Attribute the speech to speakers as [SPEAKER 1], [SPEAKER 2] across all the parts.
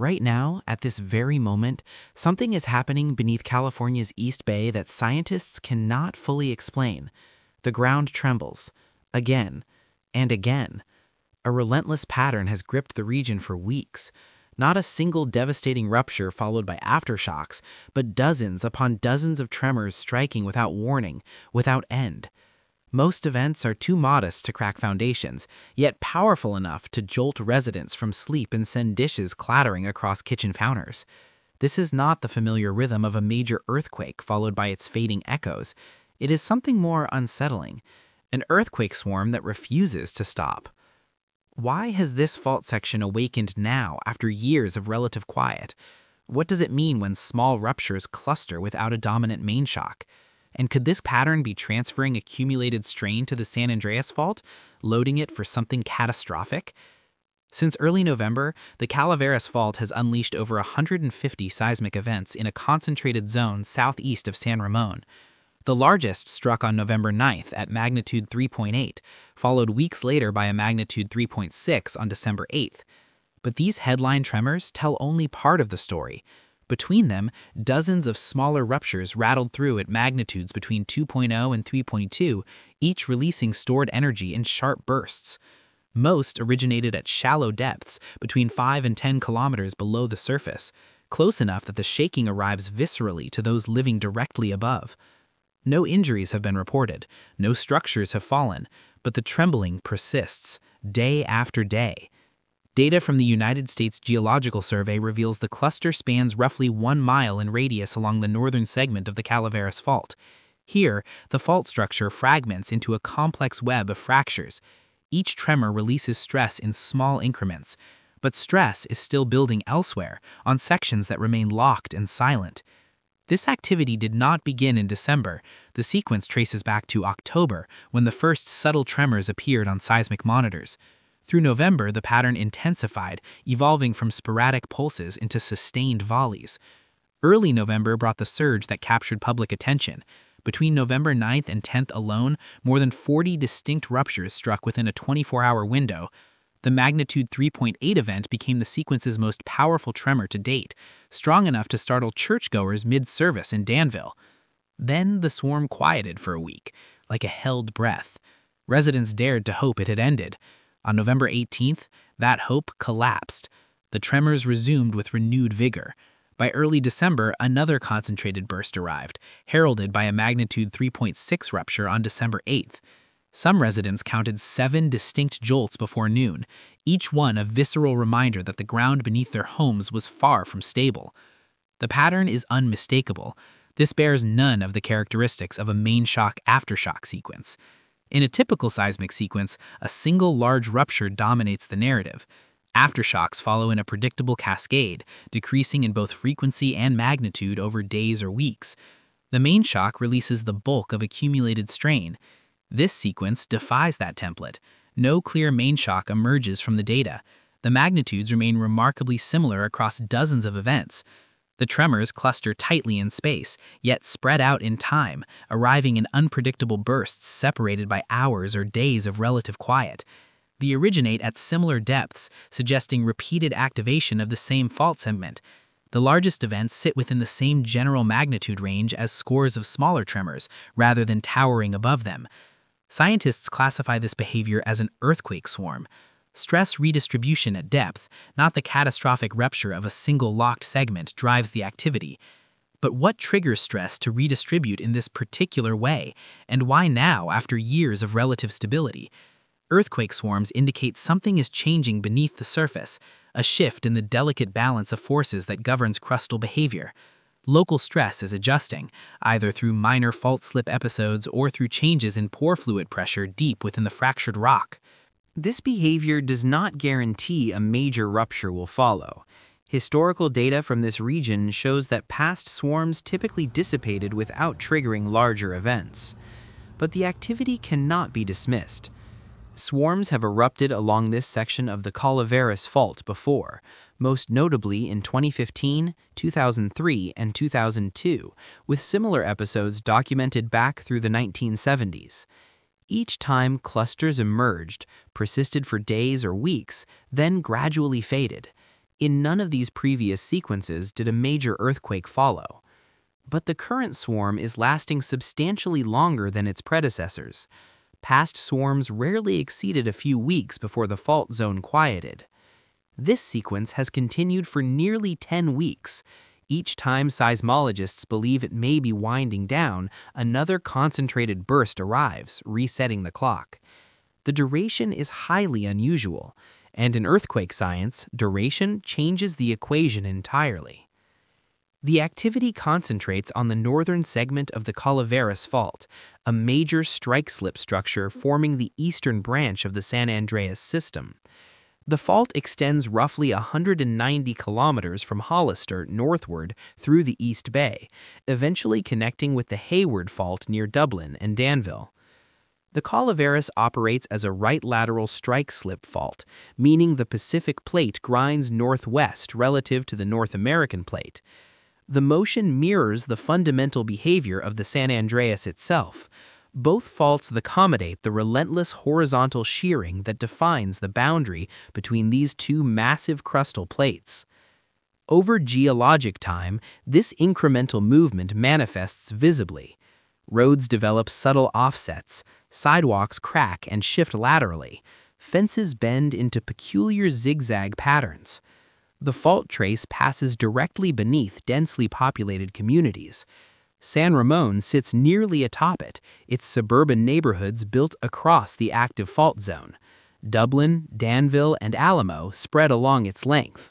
[SPEAKER 1] Right now, at this very moment, something is happening beneath California's East Bay that scientists cannot fully explain. The ground trembles, again and again. A relentless pattern has gripped the region for weeks. Not a single devastating rupture followed by aftershocks, but dozens upon dozens of tremors striking without warning, without end. Most events are too modest to crack foundations, yet powerful enough to jolt residents from sleep and send dishes clattering across kitchen counters. This is not the familiar rhythm of a major earthquake followed by its fading echoes. It is something more unsettling, an earthquake swarm that refuses to stop. Why has this fault section awakened now after years of relative quiet? What does it mean when small ruptures cluster without a dominant main shock? And could this pattern be transferring accumulated strain to the San Andreas Fault, loading it for something catastrophic? Since early November, the Calaveras Fault has unleashed over 150 seismic events in a concentrated zone southeast of San Ramon. The largest struck on November 9th at magnitude 3.8, followed weeks later by a magnitude 3.6 on December 8th. But these headline tremors tell only part of the story. Between them, dozens of smaller ruptures rattled through at magnitudes between 2.0 and 3.2, each releasing stored energy in sharp bursts. Most originated at shallow depths, between 5 and 10 kilometers below the surface, close enough that the shaking arrives viscerally to those living directly above. No injuries have been reported, no structures have fallen, but the trembling persists, day after day. Data from the United States Geological Survey reveals the cluster spans roughly one mile in radius along the northern segment of the Calaveras Fault. Here, the fault structure fragments into a complex web of fractures. Each tremor releases stress in small increments, but stress is still building elsewhere, on sections that remain locked and silent. This activity did not begin in December. The sequence traces back to October, when the first subtle tremors appeared on seismic monitors. Through November, the pattern intensified, evolving from sporadic pulses into sustained volleys. Early November brought the surge that captured public attention. Between November 9th and 10th alone, more than 40 distinct ruptures struck within a 24-hour window. The magnitude 3.8 event became the sequence's most powerful tremor to date, strong enough to startle churchgoers mid-service in Danville. Then the swarm quieted for a week, like a held breath. Residents dared to hope it had ended, on November 18th, that hope collapsed. The tremors resumed with renewed vigor. By early December, another concentrated burst arrived, heralded by a magnitude 3.6 rupture on December 8th. Some residents counted seven distinct jolts before noon, each one a visceral reminder that the ground beneath their homes was far from stable. The pattern is unmistakable. This bears none of the characteristics of a main shock aftershock sequence. In a typical seismic sequence, a single large rupture dominates the narrative. Aftershocks follow in a predictable cascade, decreasing in both frequency and magnitude over days or weeks. The main shock releases the bulk of accumulated strain. This sequence defies that template. No clear main shock emerges from the data. The magnitudes remain remarkably similar across dozens of events. The tremors cluster tightly in space, yet spread out in time, arriving in unpredictable bursts separated by hours or days of relative quiet. They originate at similar depths, suggesting repeated activation of the same fault segment. The largest events sit within the same general magnitude range as scores of smaller tremors, rather than towering above them. Scientists classify this behavior as an earthquake swarm, Stress redistribution at depth, not the catastrophic rupture of a single locked segment, drives the activity. But what triggers stress to redistribute in this particular way, and why now after years of relative stability? Earthquake swarms indicate something is changing beneath the surface, a shift in the delicate balance of forces that governs crustal behavior. Local stress is adjusting, either through minor fault slip episodes or through changes in pore fluid pressure deep within the fractured rock. This behavior does not guarantee a major rupture will follow. Historical data from this region shows that past swarms typically dissipated without triggering larger events. But the activity cannot be dismissed. Swarms have erupted along this section of the Calaveras Fault before, most notably in 2015, 2003, and 2002, with similar episodes documented back through the 1970s. Each time clusters emerged, persisted for days or weeks, then gradually faded. In none of these previous sequences did a major earthquake follow. But the current swarm is lasting substantially longer than its predecessors. Past swarms rarely exceeded a few weeks before the fault zone quieted. This sequence has continued for nearly 10 weeks. Each time seismologists believe it may be winding down, another concentrated burst arrives, resetting the clock. The duration is highly unusual, and in earthquake science, duration changes the equation entirely. The activity concentrates on the northern segment of the Calaveras Fault, a major strike slip structure forming the eastern branch of the San Andreas system. The fault extends roughly 190 kilometers from Hollister northward through the East Bay, eventually connecting with the Hayward Fault near Dublin and Danville. The Calaveras operates as a right lateral strike slip fault, meaning the Pacific plate grinds northwest relative to the North American plate. The motion mirrors the fundamental behavior of the San Andreas itself. Both faults accommodate the relentless horizontal shearing that defines the boundary between these two massive crustal plates. Over geologic time, this incremental movement manifests visibly. Roads develop subtle offsets, sidewalks crack and shift laterally, fences bend into peculiar zigzag patterns. The fault trace passes directly beneath densely populated communities. San Ramon sits nearly atop it, its suburban neighborhoods built across the active fault zone. Dublin, Danville, and Alamo spread along its length.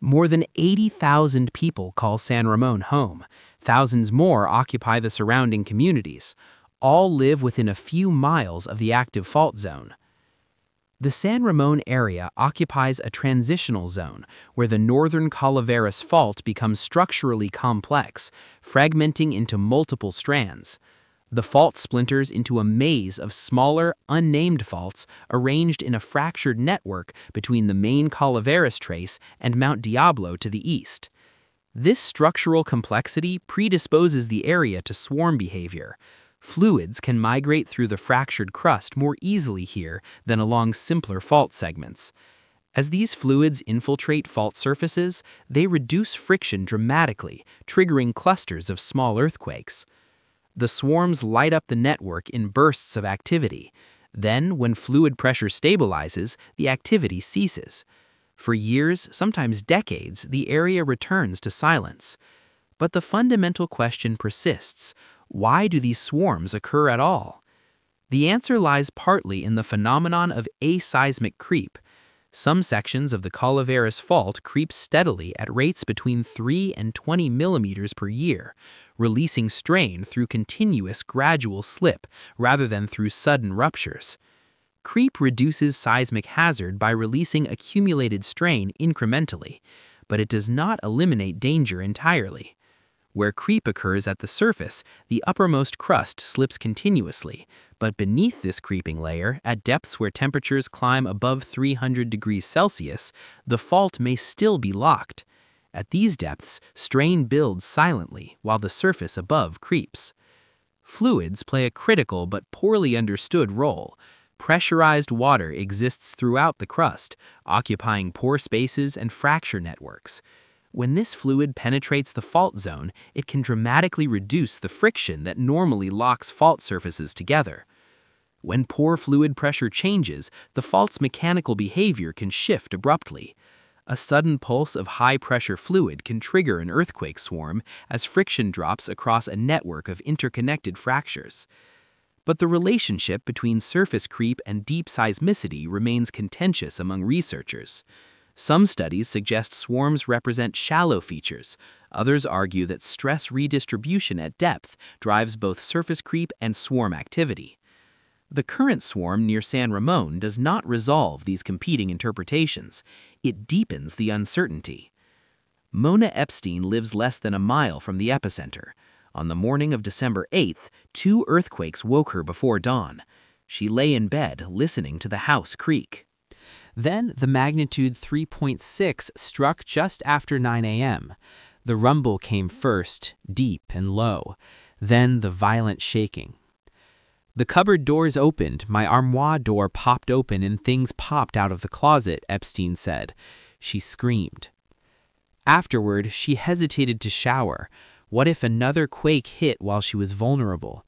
[SPEAKER 1] More than 80,000 people call San Ramon home, Thousands more occupy the surrounding communities. All live within a few miles of the active fault zone. The San Ramon area occupies a transitional zone where the northern Calaveras Fault becomes structurally complex, fragmenting into multiple strands. The fault splinters into a maze of smaller, unnamed faults arranged in a fractured network between the main Calaveras trace and Mount Diablo to the east. This structural complexity predisposes the area to swarm behavior. Fluids can migrate through the fractured crust more easily here than along simpler fault segments. As these fluids infiltrate fault surfaces, they reduce friction dramatically, triggering clusters of small earthquakes. The swarms light up the network in bursts of activity. Then, when fluid pressure stabilizes, the activity ceases. For years, sometimes decades, the area returns to silence. But the fundamental question persists why do these swarms occur at all? The answer lies partly in the phenomenon of aseismic creep. Some sections of the Calaveras Fault creep steadily at rates between 3 and 20 millimeters per year, releasing strain through continuous gradual slip rather than through sudden ruptures. Creep reduces seismic hazard by releasing accumulated strain incrementally, but it does not eliminate danger entirely. Where creep occurs at the surface, the uppermost crust slips continuously, but beneath this creeping layer, at depths where temperatures climb above 300 degrees Celsius, the fault may still be locked. At these depths, strain builds silently while the surface above creeps. Fluids play a critical but poorly understood role, Pressurized water exists throughout the crust, occupying pore spaces and fracture networks. When this fluid penetrates the fault zone, it can dramatically reduce the friction that normally locks fault surfaces together. When pore fluid pressure changes, the fault's mechanical behavior can shift abruptly. A sudden pulse of high-pressure fluid can trigger an earthquake swarm as friction drops across a network of interconnected fractures but the relationship between surface creep and deep seismicity remains contentious among researchers. Some studies suggest swarms represent shallow features. Others argue that stress redistribution at depth drives both surface creep and swarm activity. The current swarm near San Ramon does not resolve these competing interpretations. It deepens the uncertainty. Mona Epstein lives less than a mile from the epicenter. On the morning of December 8th, two earthquakes woke her before dawn. She lay in bed, listening to the house creak. Then the magnitude 3.6 struck just after 9 a.m. The rumble came first, deep and low, then the violent shaking. The cupboard doors opened, my armoire door popped open, and things popped out of the closet, Epstein said. she screamed. Afterward, she hesitated to shower. What if another quake hit while she was vulnerable?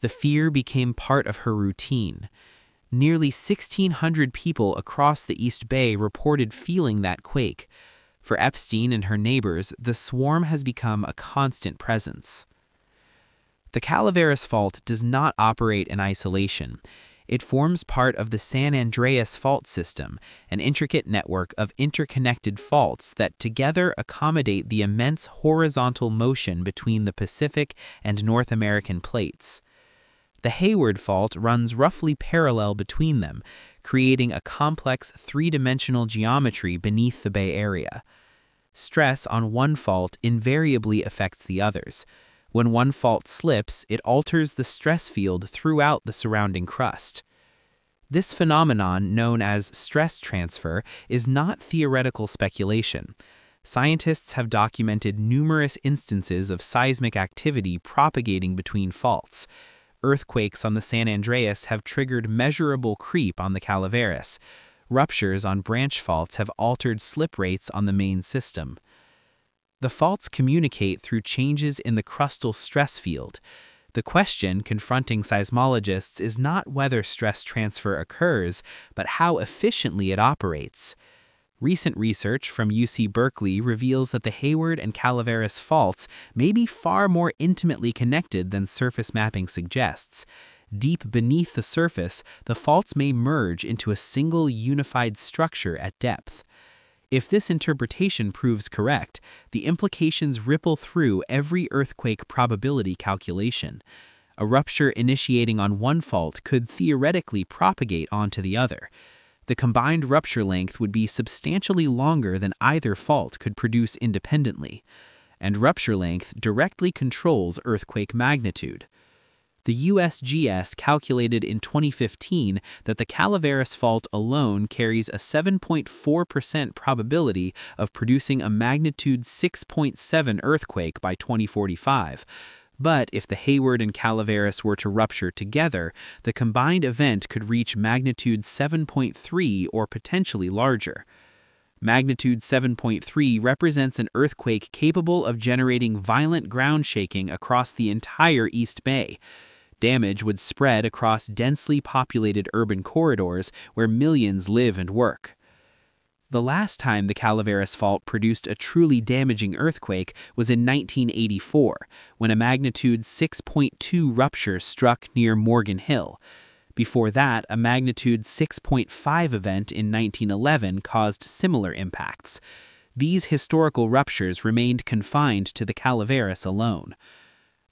[SPEAKER 1] The fear became part of her routine. Nearly 1,600 people across the East Bay reported feeling that quake. For Epstein and her neighbors, the swarm has become a constant presence. The Calaveras Fault does not operate in isolation. It forms part of the San Andreas Fault System, an intricate network of interconnected faults that together accommodate the immense horizontal motion between the Pacific and North American plates. The Hayward Fault runs roughly parallel between them, creating a complex three-dimensional geometry beneath the Bay Area. Stress on one fault invariably affects the others. When one fault slips, it alters the stress field throughout the surrounding crust. This phenomenon, known as stress transfer, is not theoretical speculation. Scientists have documented numerous instances of seismic activity propagating between faults. Earthquakes on the San Andreas have triggered measurable creep on the Calaveras. Ruptures on branch faults have altered slip rates on the main system. The faults communicate through changes in the crustal stress field. The question confronting seismologists is not whether stress transfer occurs, but how efficiently it operates. Recent research from UC Berkeley reveals that the Hayward and Calaveras faults may be far more intimately connected than surface mapping suggests. Deep beneath the surface, the faults may merge into a single unified structure at depth. If this interpretation proves correct, the implications ripple through every earthquake probability calculation. A rupture initiating on one fault could theoretically propagate onto the other. The combined rupture length would be substantially longer than either fault could produce independently, and rupture length directly controls earthquake magnitude. The USGS calculated in 2015 that the Calaveras Fault alone carries a 7.4% probability of producing a magnitude 6.7 earthquake by 2045. But if the Hayward and Calaveras were to rupture together, the combined event could reach magnitude 7.3 or potentially larger. Magnitude 7.3 represents an earthquake capable of generating violent ground shaking across the entire East Bay. Damage would spread across densely populated urban corridors where millions live and work. The last time the Calaveras Fault produced a truly damaging earthquake was in 1984, when a magnitude 6.2 rupture struck near Morgan Hill. Before that, a magnitude 6.5 event in 1911 caused similar impacts. These historical ruptures remained confined to the Calaveras alone.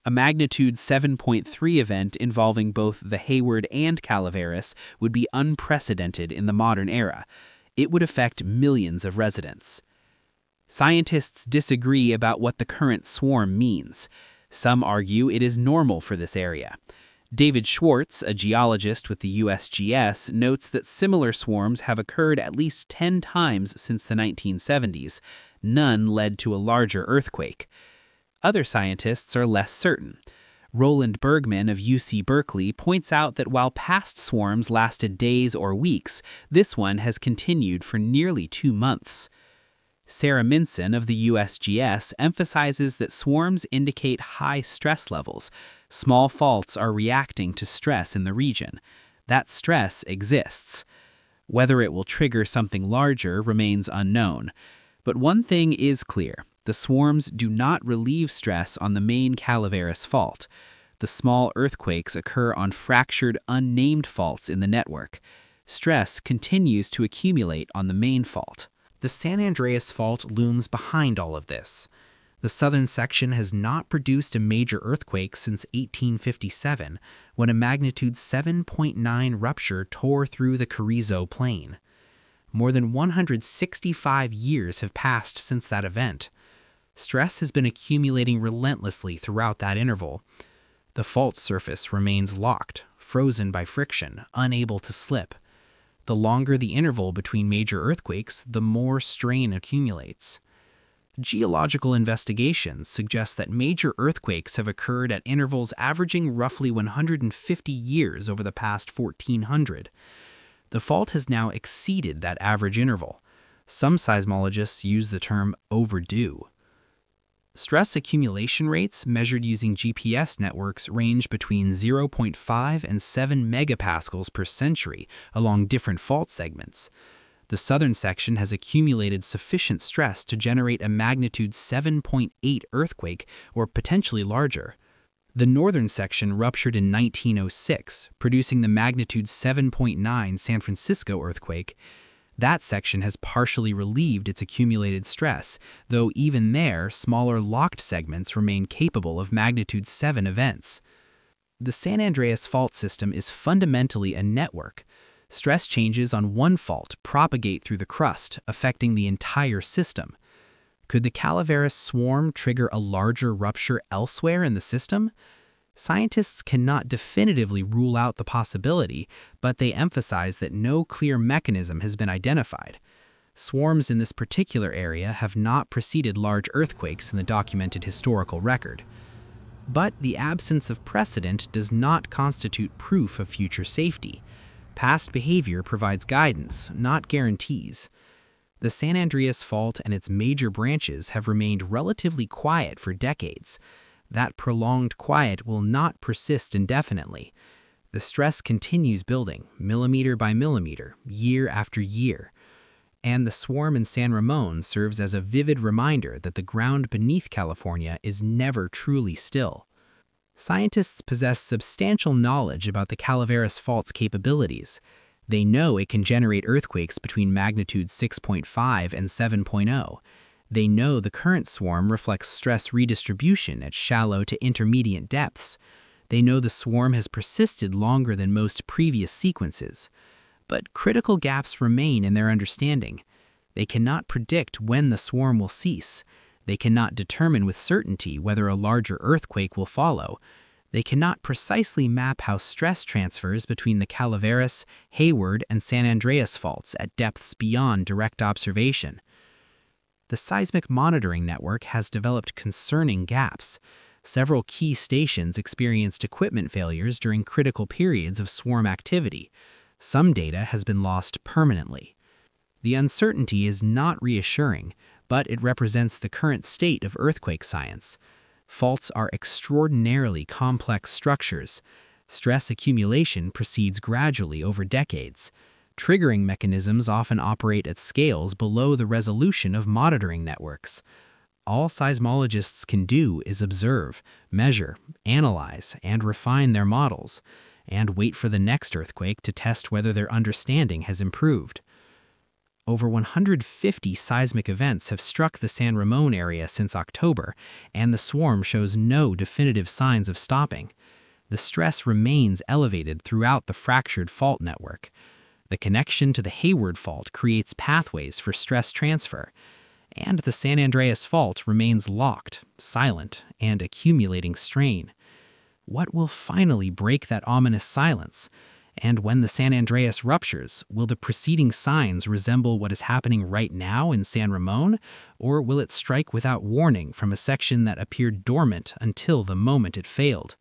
[SPEAKER 1] A magnitude 7.3 event involving both the Hayward and Calaveras would be unprecedented in the modern era. It would affect millions of residents. Scientists disagree about what the current swarm means. Some argue it is normal for this area. David Schwartz, a geologist with the USGS, notes that similar swarms have occurred at least 10 times since the 1970s. None led to a larger earthquake. Other scientists are less certain. Roland Bürgmann of UC Berkeley points out that while past swarms lasted days or weeks, this one has continued for nearly two months. Sarah Minson of the USGS emphasizes that swarms indicate high stress levels. Small faults are reacting to stress in the region. That stress exists. Whether it will trigger something larger remains unknown. But one thing is clear the swarms do not relieve stress on the main Calaveras fault. The small earthquakes occur on fractured, unnamed faults in the network. Stress continues to accumulate on the main fault. The San Andreas Fault looms behind all of this. The southern section has not produced a major earthquake since 1857, when a magnitude 7.9 rupture tore through the Carrizo Plain. More than 165 years have passed since that event. Stress has been accumulating relentlessly throughout that interval. The fault surface remains locked, frozen by friction, unable to slip. The longer the interval between major earthquakes, the more strain accumulates. Geological investigations suggest that major earthquakes have occurred at intervals averaging roughly 150 years over the past 1400. The fault has now exceeded that average interval. Some seismologists use the term overdue. Stress accumulation rates measured using GPS networks range between 0.5 and 7 megapascals per century along different fault segments. The southern section has accumulated sufficient stress to generate a magnitude 7.8 earthquake or potentially larger. The northern section ruptured in 1906, producing the magnitude 7.9 San Francisco earthquake, that section has partially relieved its accumulated stress, though even there, smaller locked segments remain capable of magnitude 7 events. The San Andreas fault system is fundamentally a network. Stress changes on one fault propagate through the crust, affecting the entire system. Could the Calaveras swarm trigger a larger rupture elsewhere in the system? Scientists cannot definitively rule out the possibility, but they emphasize that no clear mechanism has been identified. Swarms in this particular area have not preceded large earthquakes in the documented historical record. But the absence of precedent does not constitute proof of future safety. Past behavior provides guidance, not guarantees. The San Andreas Fault and its major branches have remained relatively quiet for decades, that prolonged quiet will not persist indefinitely. The stress continues building, millimeter by millimeter, year after year. And the swarm in San Ramon serves as a vivid reminder that the ground beneath California is never truly still. Scientists possess substantial knowledge about the Calaveras Fault's capabilities. They know it can generate earthquakes between magnitude 6.5 and 7.0, they know the current swarm reflects stress redistribution at shallow to intermediate depths. They know the swarm has persisted longer than most previous sequences. But critical gaps remain in their understanding. They cannot predict when the swarm will cease. They cannot determine with certainty whether a larger earthquake will follow. They cannot precisely map how stress transfers between the Calaveras, Hayward, and San Andreas faults at depths beyond direct observation the seismic monitoring network has developed concerning gaps. Several key stations experienced equipment failures during critical periods of swarm activity. Some data has been lost permanently. The uncertainty is not reassuring, but it represents the current state of earthquake science. Faults are extraordinarily complex structures. Stress accumulation proceeds gradually over decades. Triggering mechanisms often operate at scales below the resolution of monitoring networks. All seismologists can do is observe, measure, analyze, and refine their models, and wait for the next earthquake to test whether their understanding has improved. Over 150 seismic events have struck the San Ramon area since October, and the swarm shows no definitive signs of stopping. The stress remains elevated throughout the fractured fault network, the connection to the Hayward Fault creates pathways for stress transfer, and the San Andreas Fault remains locked, silent, and accumulating strain. What will finally break that ominous silence? And when the San Andreas ruptures, will the preceding signs resemble what is happening right now in San Ramon, or will it strike without warning from a section that appeared dormant until the moment it failed?